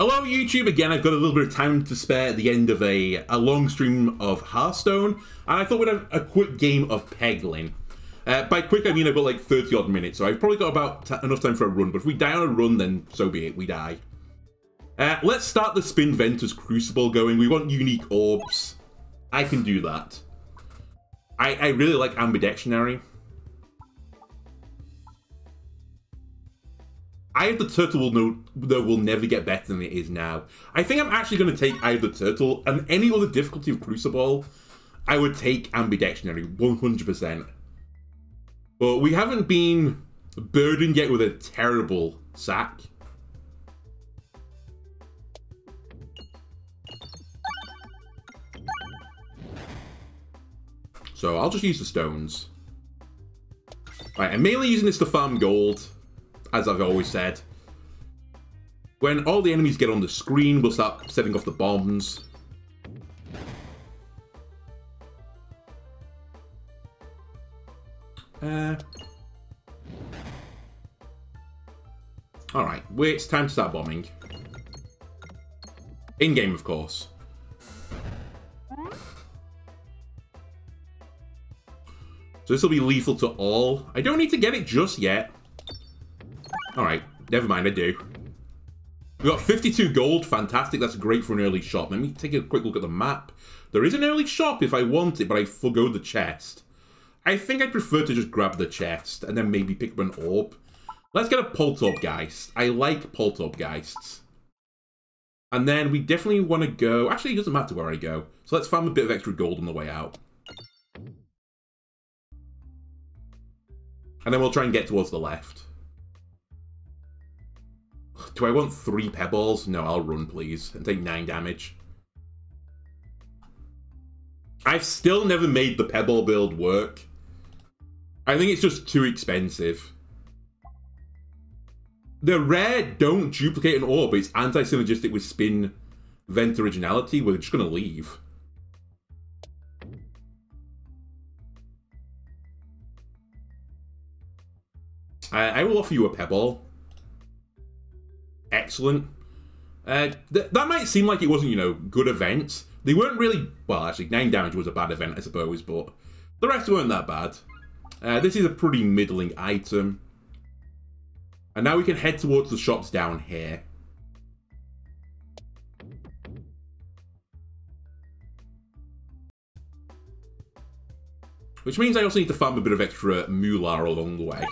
Hello YouTube again, I've got a little bit of time to spare at the end of a, a long stream of Hearthstone, and I thought we'd have a quick game of Peglin. Uh, by quick I mean I've got like 30 odd minutes, so I've probably got about enough time for a run, but if we die on a run then so be it, we die. Uh, let's start the Spin Ventus Crucible going, we want unique orbs. I can do that. I, I really like Ambidextionary. Eye of the Turtle will know that will never get better than it is now. I think I'm actually going to take Eye of the Turtle and any other difficulty of Crucible, I would take Ambidextionary 100%. But we haven't been burdened yet with a terrible sack. So I'll just use the stones. Right, I'm mainly using this to farm gold as I've always said. When all the enemies get on the screen, we'll start setting off the bombs. Uh, Alright, it's time to start bombing. In-game, of course. So this will be lethal to all. I don't need to get it just yet. Alright, never mind, I do. We got 52 gold, fantastic, that's great for an early shop. Let me take a quick look at the map. There is an early shop if I want it, but I forgo the chest. I think I'd prefer to just grab the chest and then maybe pick up an orb. Let's get a Poltergeist. I like Poltergeists. And then we definitely want to go... Actually, it doesn't matter where I go. So let's farm a bit of extra gold on the way out. And then we'll try and get towards the left. Do I want three pebbles? No, I'll run, please, and take nine damage. I've still never made the pebble build work. I think it's just too expensive. The rare don't duplicate an orb, it's anti-synergistic with spin vent originality. We're just going to leave. I, I will offer you a pebble excellent. Uh, th that might seem like it wasn't, you know, good events. They weren't really, well, actually, 9 damage was a bad event, I suppose, but the rest weren't that bad. Uh, this is a pretty middling item. And now we can head towards the shops down here. Which means I also need to farm a bit of extra moolah along the way.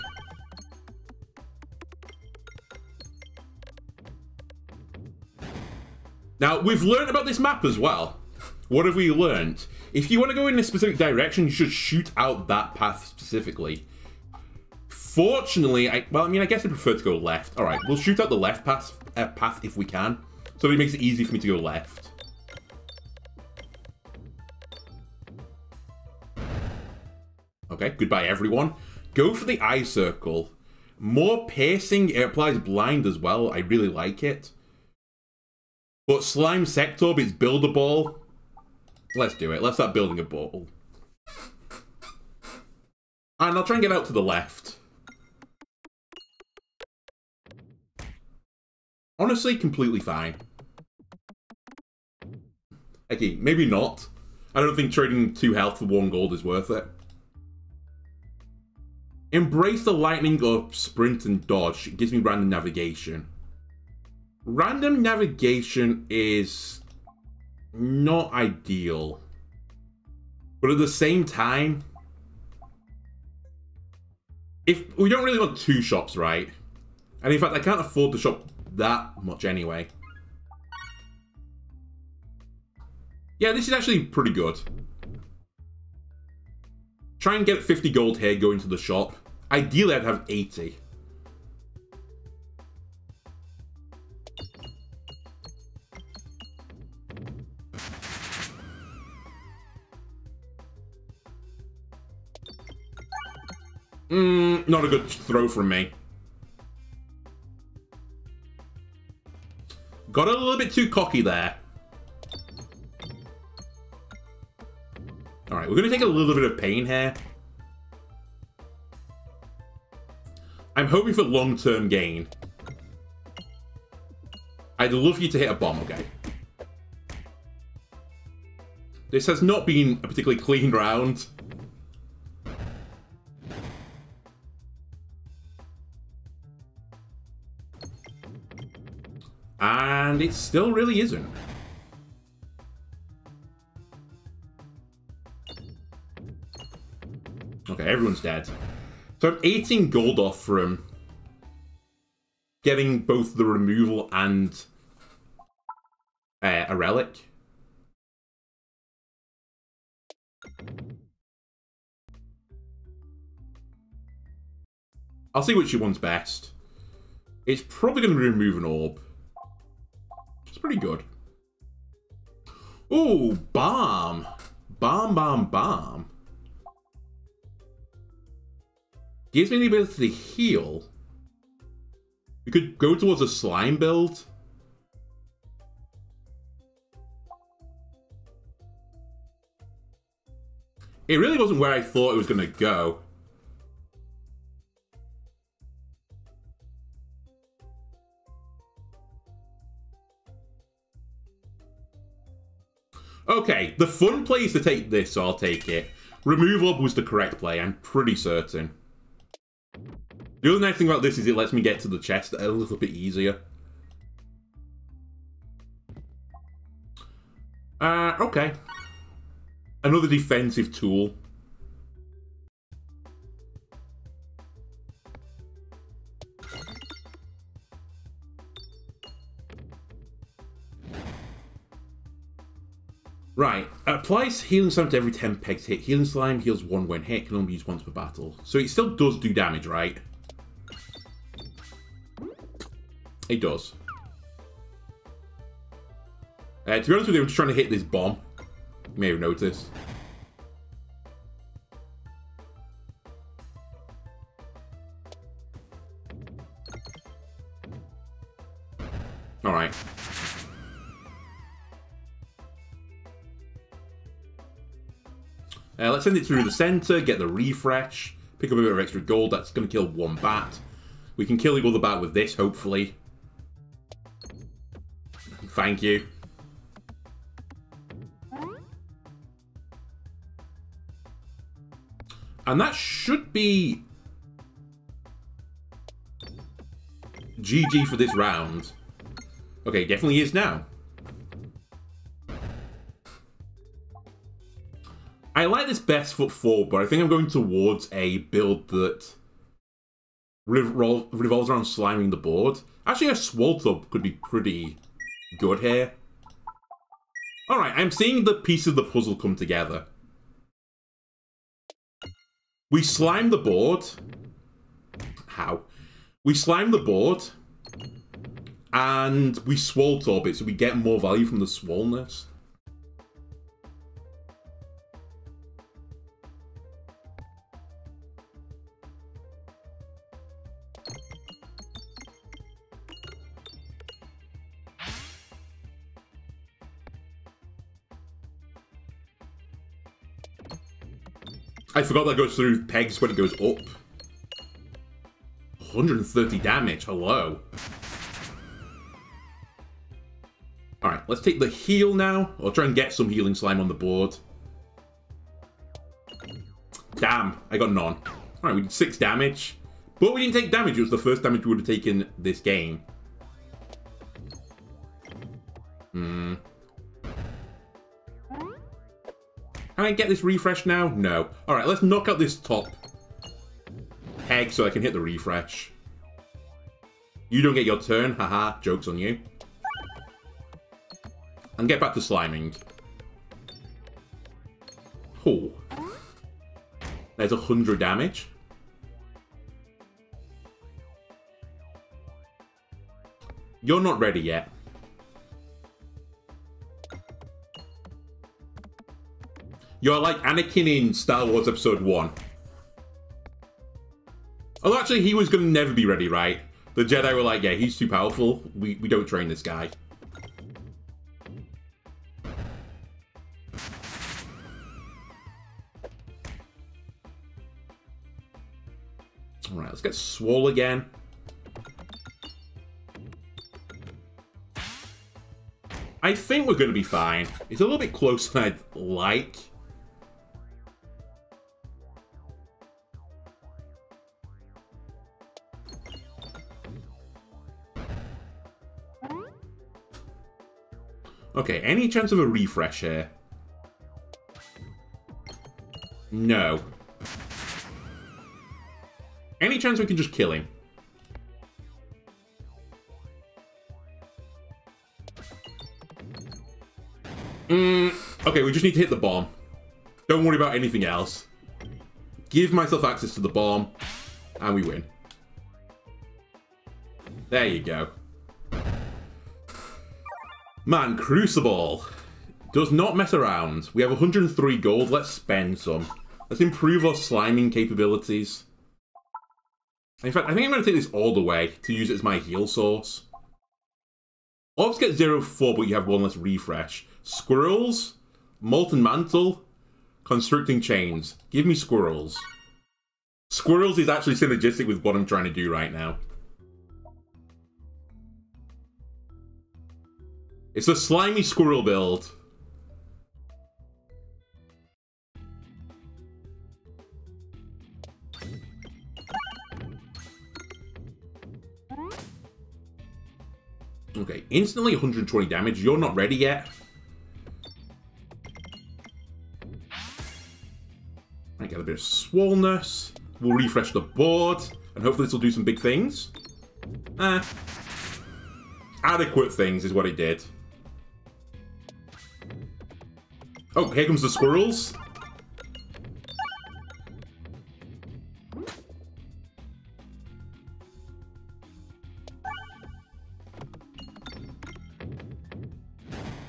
Now, we've learned about this map as well. What have we learned? If you want to go in a specific direction, you should shoot out that path specifically. Fortunately, I well, I mean, I guess I prefer to go left. All right, we'll shoot out the left path, uh, path if we can. So it makes it easy for me to go left. Okay, goodbye everyone. Go for the eye circle. More piercing, it applies blind as well. I really like it. But Slime Sectorb is buildable. Let's do it. Let's start building a ball. And I'll try and get out to the left. Honestly, completely fine. Okay, maybe not. I don't think trading two health for one gold is worth it. Embrace the lightning of sprint and dodge. It gives me random navigation. Random navigation is not ideal. But at the same time, if we don't really want two shops, right? And in fact, I can't afford to shop that much anyway. Yeah, this is actually pretty good. Try and get 50 gold here going to the shop. Ideally, I'd have 80. Mm, not a good throw from me. Got a little bit too cocky there. Alright, we're going to take a little bit of pain here. I'm hoping for long-term gain. I'd love you to hit a bomb, okay? This has not been a particularly clean round. And it still really isn't. Okay, everyone's dead. So I'm 18 gold off from getting both the removal and uh, a relic. I'll see which one's best. It's probably going to remove an orb. Pretty good. Oh, bomb. Bomb, bomb, bomb. Gives me the ability to heal. We could go towards a slime build. It really wasn't where I thought it was going to go. Okay, the fun play is to take this, so I'll take it. Remove Orb was the correct play, I'm pretty certain. The other nice thing about this is it lets me get to the chest a little bit easier. Uh, okay. Another defensive tool. Right, applies healing slime to every 10 pegs hit. Healing slime heals one when hit, can only be used once per battle. So it still does do damage, right? It does. Uh, to be honest with you, I'm just trying to hit this bomb. You may have noticed. Send it through the center, get the refresh, pick up a bit of extra gold. That's going to kill one bat. We can kill the other bat with this, hopefully. Thank you. And that should be... GG for this round. Okay, definitely is now. I like this best foot forward, but I think I'm going towards a build that revol revolves around sliming the board. Actually, a Swaltub could be pretty good here. Alright, I'm seeing the piece of the puzzle come together. We slime the board. How? We slime the board. And we Swaltub it, so we get more value from the swollenness. Forgot that goes through pegs when it goes up. 130 damage, hello. Alright, let's take the heal now. I'll try and get some healing slime on the board. Damn, I got none. Alright, we did 6 damage. But we didn't take damage, it was the first damage we would have taken this game. Hmm. Can I get this refresh now? No. Alright, let's knock out this top peg so I can hit the refresh. You don't get your turn, haha, joke's on you. And get back to sliming. Oh. There's a 100 damage. You're not ready yet. You're like Anakin in Star Wars Episode 1. Oh, actually, he was going to never be ready, right? The Jedi were like, yeah, he's too powerful. We, we don't train this guy. Alright, let's get Swole again. I think we're going to be fine. It's a little bit closer than I'd like. Okay, any chance of a refresh here? No. Any chance we can just kill him? Mm, okay, we just need to hit the bomb. Don't worry about anything else. Give myself access to the bomb, and we win. There you go. Man, Crucible does not mess around. We have 103 gold. Let's spend some. Let's improve our sliming capabilities. In fact, I think I'm going to take this all the way to use it as my heal source. Orbs get 0 4, but you have one less refresh. Squirrels, Molten Mantle, Constricting Chains. Give me squirrels. Squirrels is actually synergistic with what I'm trying to do right now. It's a slimy squirrel build. Okay, instantly 120 damage. You're not ready yet. I get a bit of swollenness. We'll refresh the board, and hopefully this will do some big things. Eh. Adequate things is what it did. Oh, here comes the squirrels.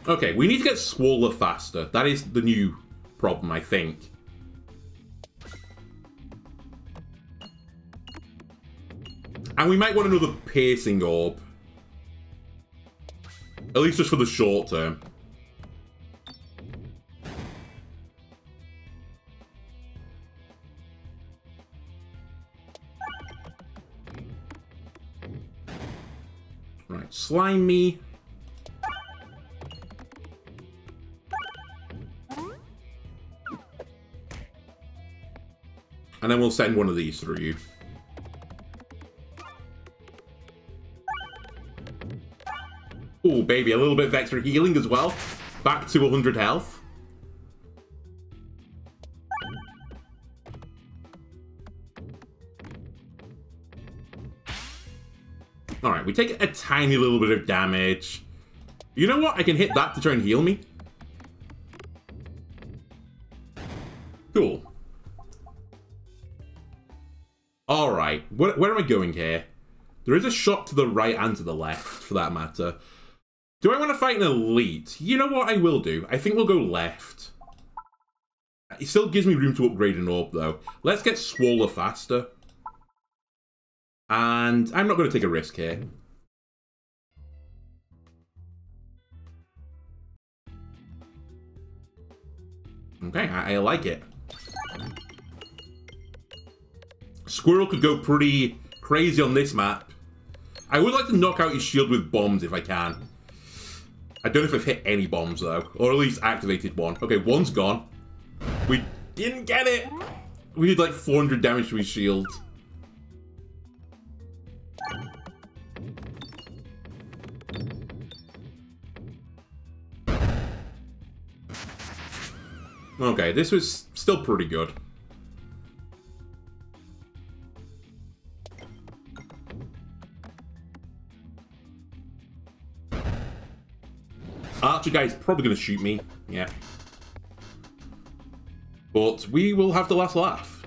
Okay, we need to get Swaller faster. That is the new problem, I think. And we might want another piercing orb. At least just for the short term. Slime me. And then we'll send one of these through you. Oh, baby, a little bit of extra healing as well. Back to 100 health. Take a tiny little bit of damage. You know what? I can hit that to try and heal me. Cool. Alright, where, where am I going here? There is a shot to the right and to the left, for that matter. Do I want to fight an elite? You know what I will do? I think we'll go left. It still gives me room to upgrade an orb, though. Let's get Swaller faster. And I'm not going to take a risk here. Okay, I, I like it. Squirrel could go pretty crazy on this map. I would like to knock out his shield with bombs if I can. I don't know if I've hit any bombs, though. Or at least activated one. Okay, one's gone. We didn't get it! We did like 400 damage to his shield. Okay, this was still pretty good. Archer guy is probably going to shoot me. Yeah. But we will have the last laugh.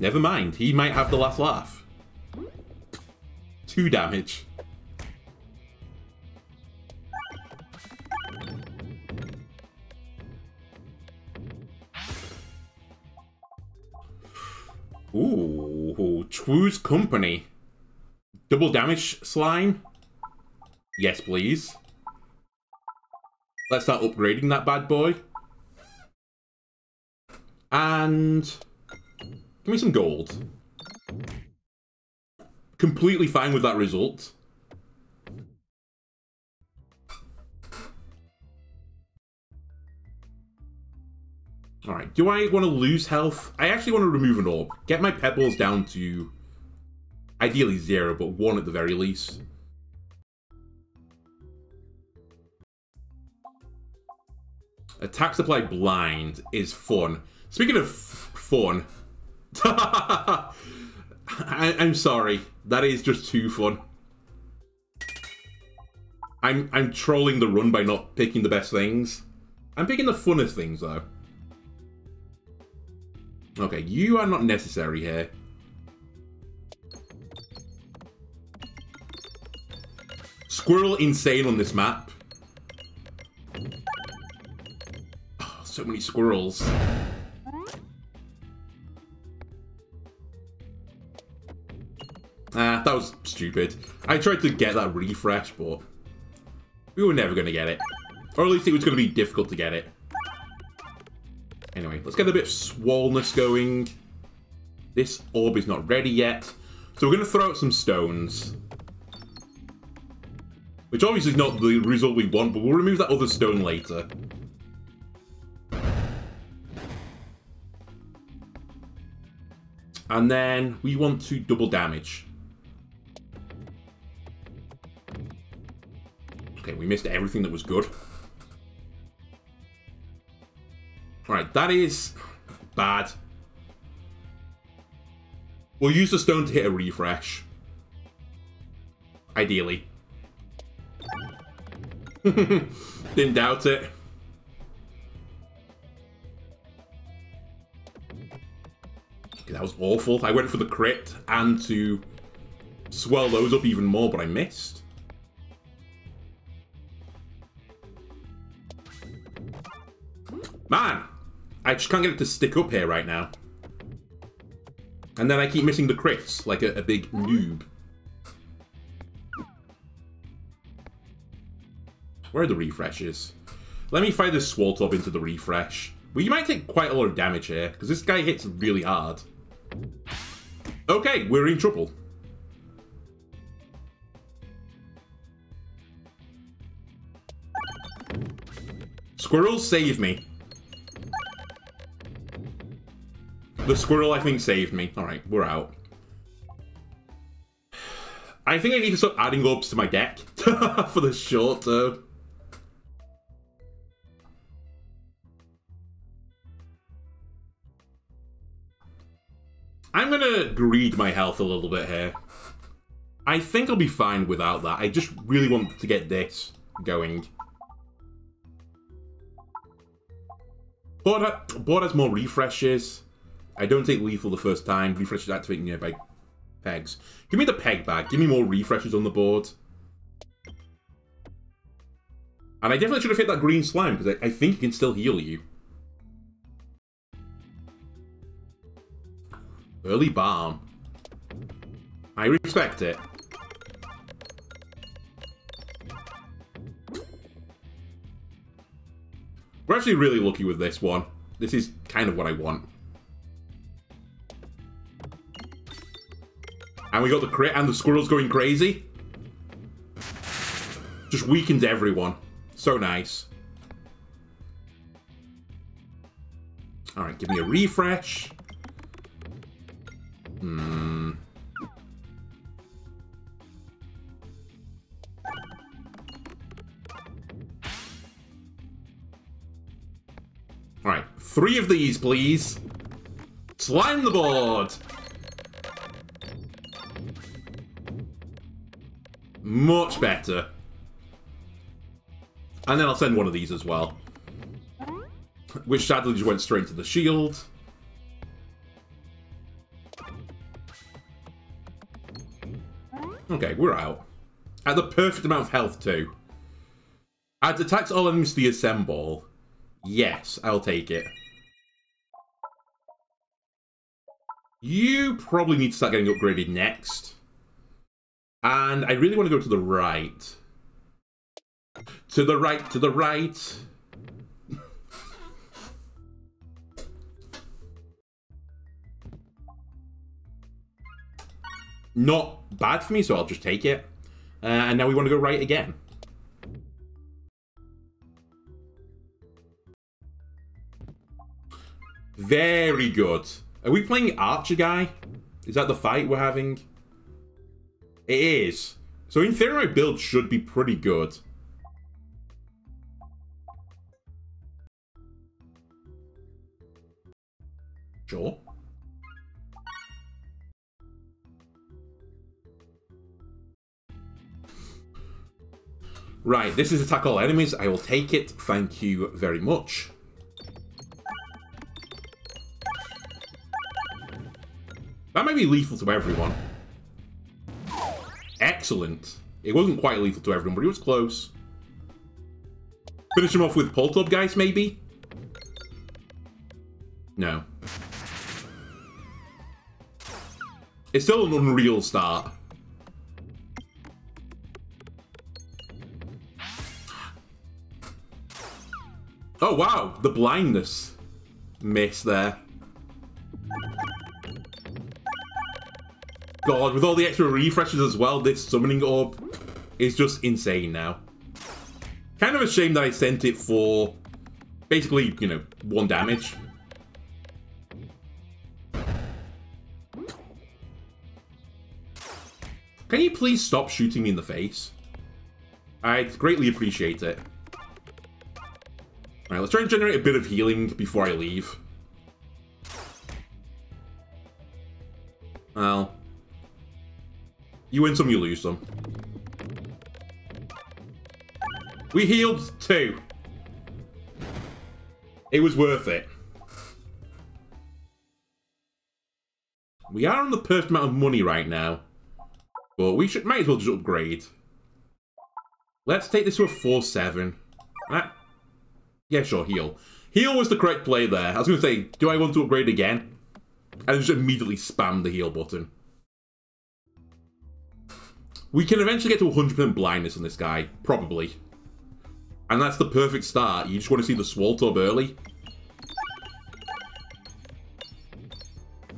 Never mind, he might have the last laugh. Two damage. Chu's Company. Double damage slime? Yes, please. Let's start upgrading that bad boy. And give me some gold. Completely fine with that result. Alright, do I want to lose health? I actually want to remove an orb. Get my pebbles down to ideally zero, but one at the very least. Attack supply blind is fun. Speaking of fun, I I'm sorry. That is just too fun. I'm I'm trolling the run by not picking the best things. I'm picking the funnest things though. Okay, you are not necessary here. Squirrel insane on this map. Oh, so many squirrels. Ah, that was stupid. I tried to get that refresh, but we were never going to get it. Or at least it was going to be difficult to get it. Anyway, let's get a bit of swollenness going. This orb is not ready yet. So we're going to throw out some stones. Which obviously is not the result we want, but we'll remove that other stone later. And then we want to double damage. Okay, we missed everything that was good. Alright, that is bad. We'll use the stone to hit a refresh. Ideally. Didn't doubt it. Okay, that was awful. I went for the crit and to swell those up even more, but I missed. I just can't get it to stick up here right now. And then I keep missing the crits, like a, a big noob. Where are the refreshes? Let me fire this Swalotop into the refresh. Well, you might take quite a lot of damage here, because this guy hits really hard. Okay, we're in trouble. Squirrels, save me. The squirrel, I think, saved me. Alright, we're out. I think I need to start adding orbs to my deck for the short term. I'm gonna greed my health a little bit here. I think I'll be fine without that. I just really want to get this going. Board, board has more refreshes. I don't take lethal the first time. Refreshes activate nearby pegs. Give me the peg back. Give me more refreshes on the board. And I definitely should have hit that green slime, because I, I think it can still heal you. Early bomb. I respect it. We're actually really lucky with this one. This is kind of what I want. And we got the crit and the squirrels going crazy. Just weakened everyone. So nice. Alright, give me a refresh. Hmm. Alright, three of these, please. Slime the board! Much better. And then I'll send one of these as well. Which sadly just went straight to the shield. Okay, we're out. At the perfect amount of health too. Add attacks all enemies to the assemble. Yes, I'll take it. You probably need to start getting upgraded next. And I really want to go to the right. To the right, to the right. Not bad for me, so I'll just take it. Uh, and now we want to go right again. Very good. Are we playing Archer Guy? Is that the fight we're having? It is. So in theory, my build should be pretty good. Sure. Right, this is attack all enemies. I will take it. Thank you very much. That may be lethal to everyone. Excellent. It wasn't quite lethal to everyone, but it was close. Finish him off with Poltergeist, maybe? No. It's still an unreal start. Oh, wow. The blindness miss there. God, with all the extra refreshes as well, this summoning orb is just insane now. Kind of a shame that I sent it for basically, you know, one damage. Can you please stop shooting me in the face? I'd greatly appreciate it. Alright, let's try and generate a bit of healing before I leave. You win some, you lose some. We healed two. It was worth it. We are on the perfect amount of money right now. But we should might as well just upgrade. Let's take this to a 4-7. That ah. yeah, sure, heal. Heal was the correct play there. I was going to say, do I want to upgrade again? And just immediately spam the heal button. We can eventually get to 100% blindness on this guy. Probably. And that's the perfect start. You just want to see the Swaltub early.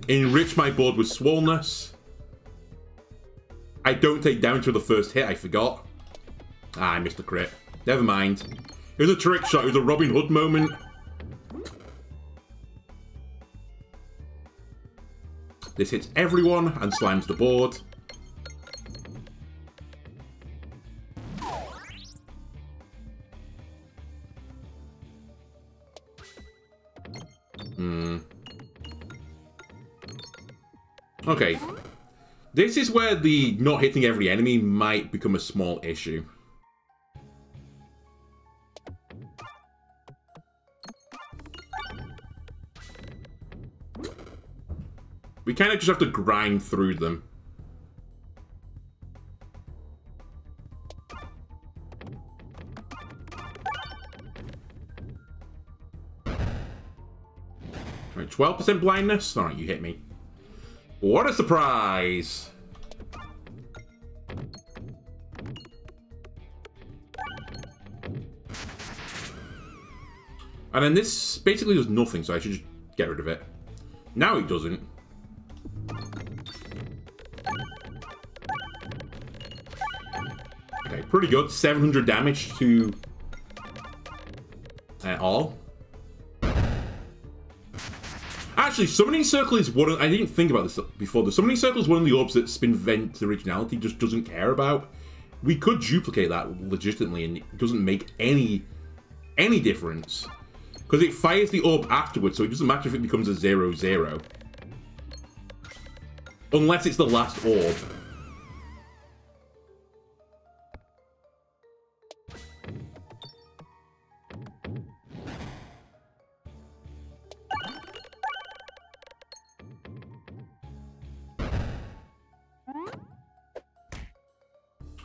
Enrich my board with Swollenness. I don't take damage for the first hit, I forgot. Ah, I missed the crit. Never mind. It was a trick shot. It was a Robin Hood moment. This hits everyone and slams the board. Okay. This is where the not hitting every enemy might become a small issue. We kind of just have to grind through them. Right, 12% blindness? Alright, you hit me. What a surprise! And then this basically does nothing, so I should just get rid of it. Now it doesn't. Okay, pretty good. 700 damage to uh, all. Actually, Summoning Circle is one of, I didn't think about this before. The Summoning Circle is one of the orbs that Spin Vent Originality just doesn't care about. We could duplicate that legitimately and it doesn't make any any difference. Because it fires the orb afterwards, so it doesn't matter if it becomes a 0-0. Unless it's the last orb.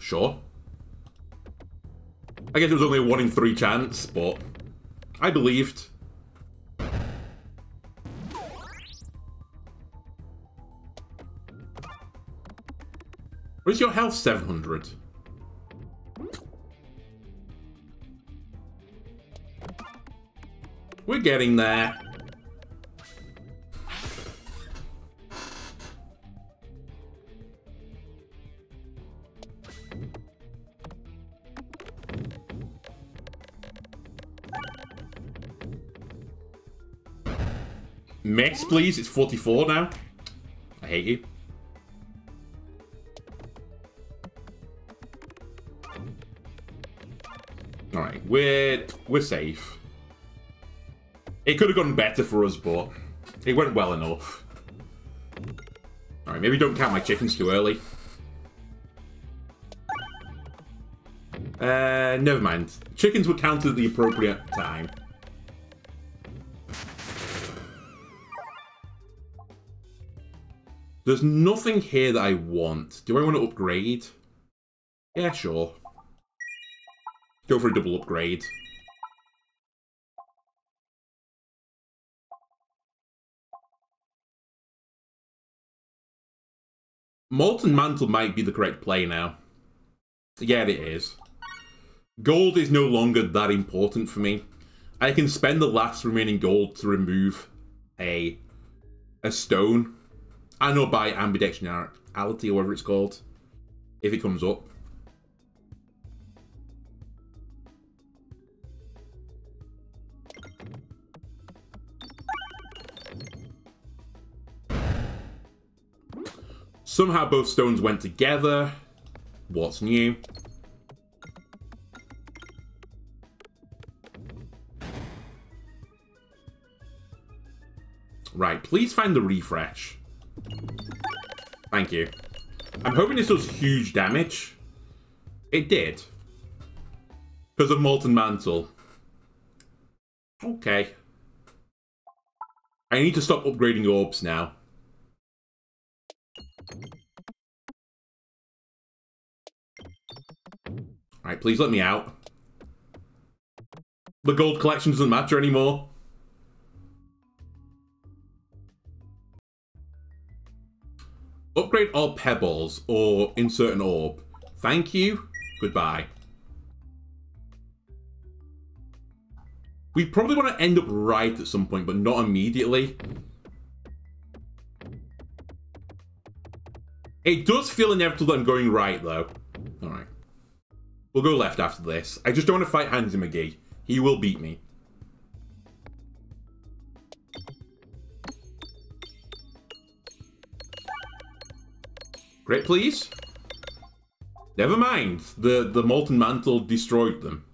Sure. I guess it was only a 1 in 3 chance, but I believed. Where's your health? 700. We're getting there. Please. It's 44 now. I hate you. Alright, we're, we're safe. It could have gone better for us, but it went well enough. Alright, maybe don't count my chickens too early. Uh, never mind. Chickens were counted at the appropriate time. There's nothing here that I want. Do I want to upgrade? Yeah, sure. Go for a double upgrade. Molten Mantle might be the correct play now. Yeah, it is. Gold is no longer that important for me. I can spend the last remaining gold to remove a a stone. I know by ambidextrality or whatever it's called. If it comes up. Somehow both stones went together. What's new? Right, please find the refresh. Thank you. I'm hoping this does huge damage. It did. Because of Molten Mantle. Okay. I need to stop upgrading orbs now. Alright, please let me out. The gold collection doesn't matter anymore. Upgrade all pebbles or insert an orb. Thank you. Goodbye. We probably want to end up right at some point, but not immediately. It does feel inevitable that I'm going right, though. Alright. We'll go left after this. I just don't want to fight Handsy McGee. He will beat me. Great, please. Never mind. The, the Molten Mantle destroyed them.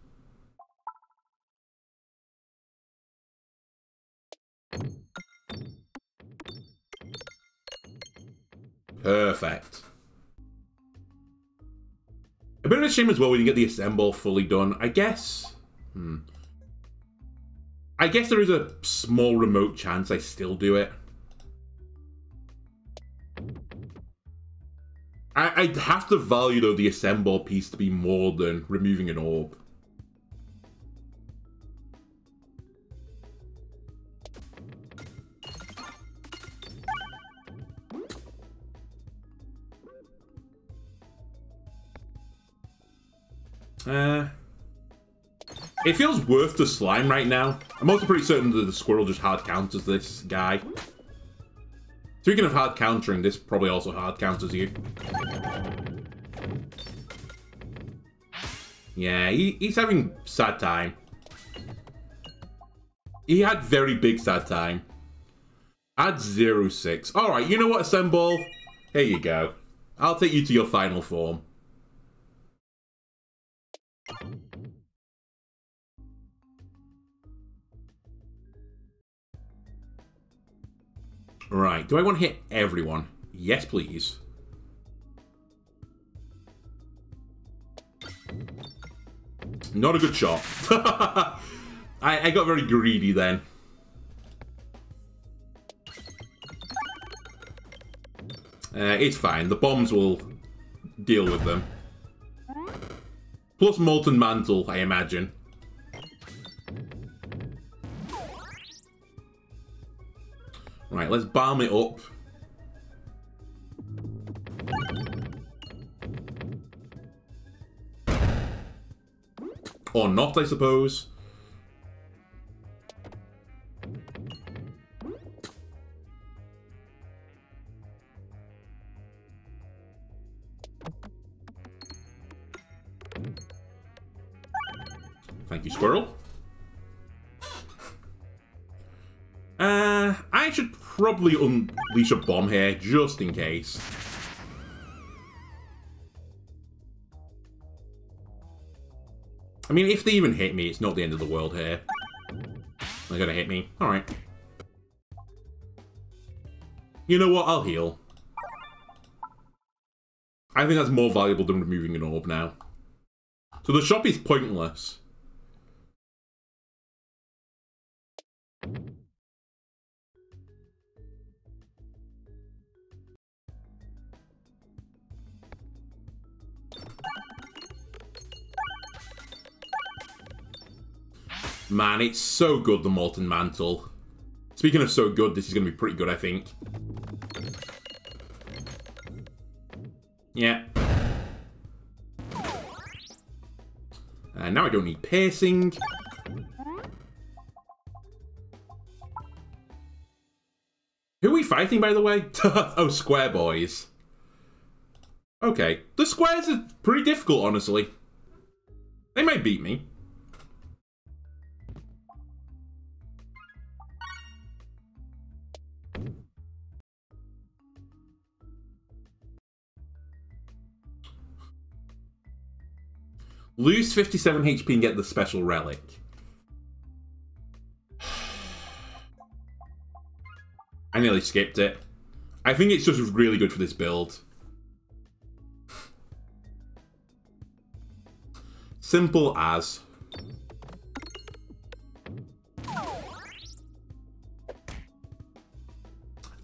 Perfect. A bit of a shame as well we didn't get the assemble fully done. I guess... Hmm. I guess there is a small remote chance I still do it. I'd have to value, though, the assemble piece to be more than removing an orb. Uh, it feels worth the slime right now. I'm also pretty certain that the squirrel just hard counters this guy. Speaking of hard countering, this probably also hard counters you. Yeah, he, he's having sad time. He had very big sad time. Add zero six. Alright, you know what, Assemble? Here you go. I'll take you to your final form. Right, do I want to hit everyone? Yes, please. Not a good shot. I, I got very greedy then. Uh, it's fine. The bombs will deal with them. Plus Molten Mantle, I imagine. Right, let's balm it up. Or not, I suppose. Thank you, squirrel. Uh, I should probably unleash a bomb here, just in case. I mean, if they even hit me, it's not the end of the world here. They're gonna hit me. Alright. You know what? I'll heal. I think that's more valuable than removing an orb now. So the shop is pointless. Man, it's so good, the Molten Mantle. Speaking of so good, this is going to be pretty good, I think. Yeah. And now I don't need piercing. Who are we fighting, by the way? oh, Square Boys. Okay. The squares are pretty difficult, honestly. They might beat me. Lose 57 HP and get the special relic. I nearly skipped it. I think it's just really good for this build. Simple as.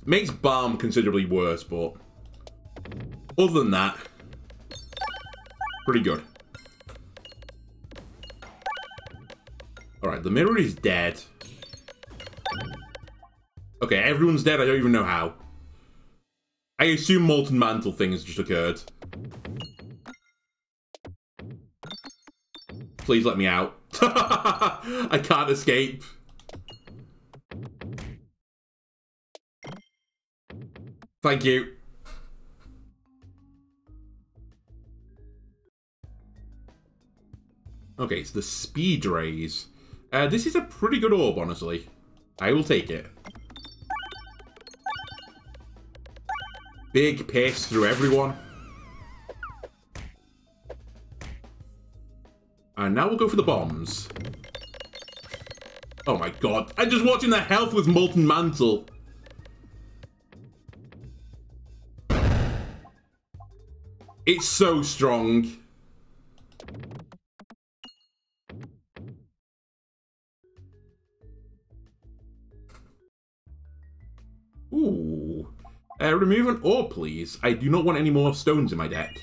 Makes Balm considerably worse, but other than that, pretty good. Alright, the mirror is dead. Okay, everyone's dead. I don't even know how. I assume Molten Mantle thing has just occurred. Please let me out. I can't escape. Thank you. Okay, so the speed rays. Uh, this is a pretty good orb, honestly. I will take it. Big pace through everyone. And now we'll go for the bombs. Oh my god. I'm just watching the health with Molten Mantle. It's so strong. Ooh. Uh, remove an ore, please. I do not want any more stones in my deck.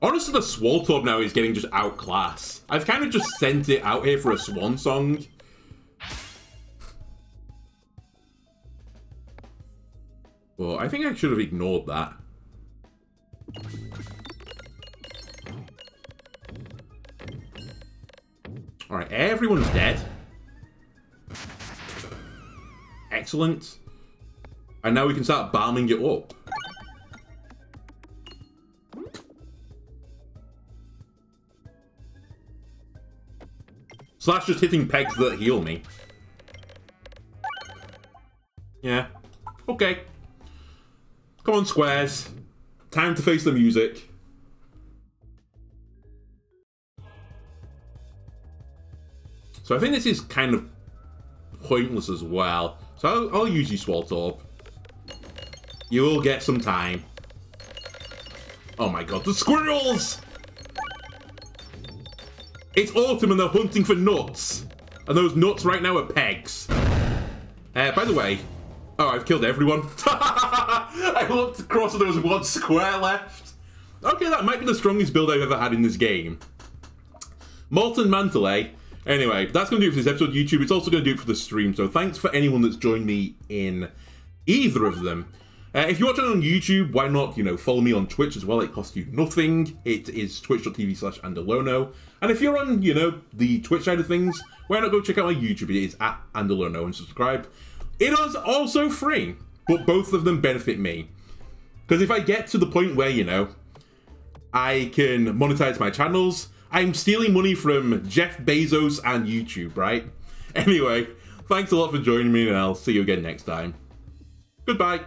Honestly, the Swaltorb now is getting just outclassed. I've kind of just sent it out here for a swan song. Well, I think I should have ignored that. Alright, everyone's dead. Excellent. And now we can start bombing it up. Slash just hitting pegs that heal me. Yeah. Okay. Come on, squares. Time to face the music. So I think this is kind of pointless as well. So I'll, I'll use you, Swaltorb. You will get some time. Oh my god, the squirrels! It's autumn and they're hunting for nuts. And those nuts right now are pegs. Uh, by the way, oh, I've killed everyone. I looked across and there was one square left. Okay, that might be the strongest build I've ever had in this game. Molten Mantle, eh? Anyway, that's going to do it for this episode YouTube. It's also going to do it for the stream. So thanks for anyone that's joined me in either of them. Uh, if you're watching on YouTube, why not, you know, follow me on Twitch as well. It costs you nothing. It is twitch.tv slash Andolono. And if you're on, you know, the Twitch side of things, why not go check out my YouTube? It is at Andolono and subscribe. It is also free, but both of them benefit me. Because if I get to the point where, you know, I can monetize my channels. I'm stealing money from Jeff Bezos and YouTube, right? Anyway, thanks a lot for joining me, and I'll see you again next time. Goodbye.